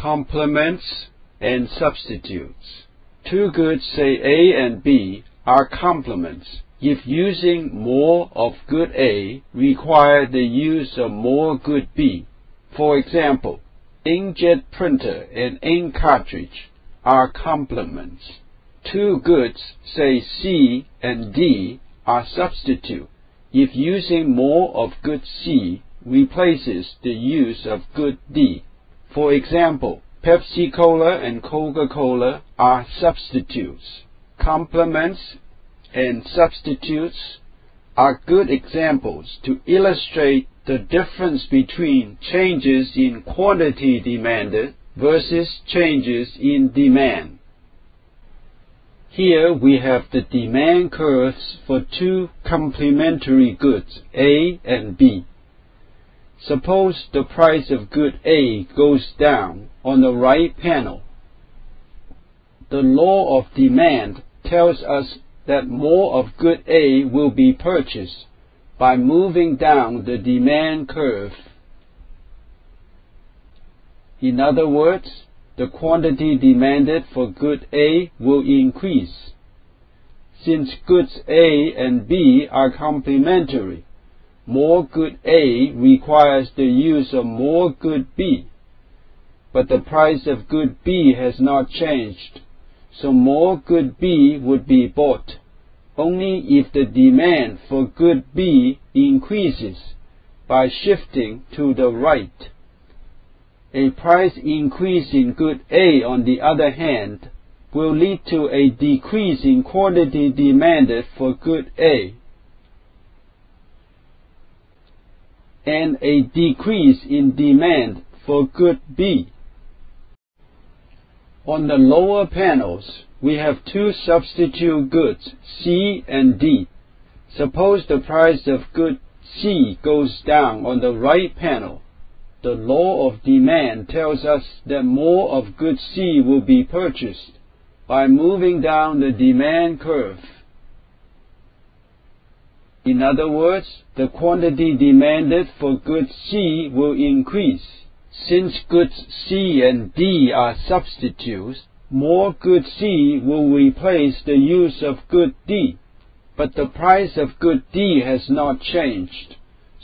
complements and substitutes. Two goods, say A and B, are complements if using more of good A require the use of more good B. For example, inkjet printer and ink cartridge are complements. Two goods, say C and D, are substitute if using more of good C replaces the use of good D. For example, Pepsi Cola and Coca Cola are substitutes. Complements and substitutes are good examples to illustrate the difference between changes in quantity demanded versus changes in demand. Here we have the demand curves for two complementary goods, A and B. Suppose the price of good A goes down on the right panel. The law of demand tells us that more of good A will be purchased by moving down the demand curve. In other words, the quantity demanded for good A will increase. Since goods A and B are complementary, more good A requires the use of more good B. But the price of good B has not changed so more good B would be bought only if the demand for good B increases by shifting to the right. A price increase in good A, on the other hand, will lead to a decrease in quantity demanded for good A and a decrease in demand for good B. On the lower panels, we have two substitute goods, C and D. Suppose the price of good C goes down on the right panel. The law of demand tells us that more of good C will be purchased by moving down the demand curve. In other words, the quantity demanded for good C will increase. Since goods C and D are substitutes, more good C will replace the use of good D. But the price of good D has not changed.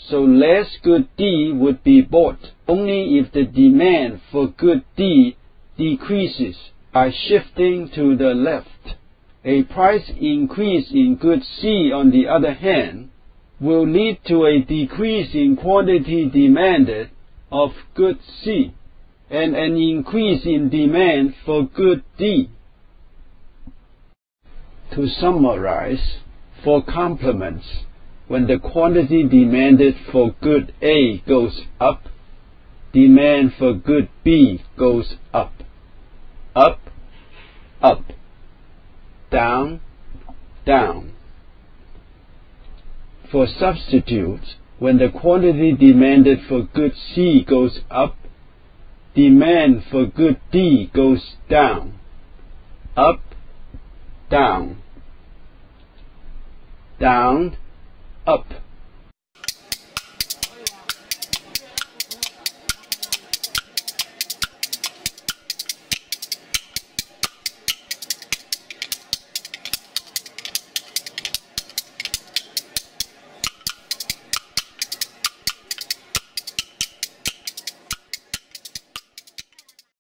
So less good D would be bought only if the demand for good D decreases by shifting to the left. A price increase in good C, on the other hand, will lead to a decrease in quantity demanded of good C and an increase in demand for good D. To summarize, for complements, when the quantity demanded for good A goes up, demand for good B goes up, up, up, down, down. For substitutes, when the quantity demanded for good C goes up, demand for good D goes down, up, down, down, up.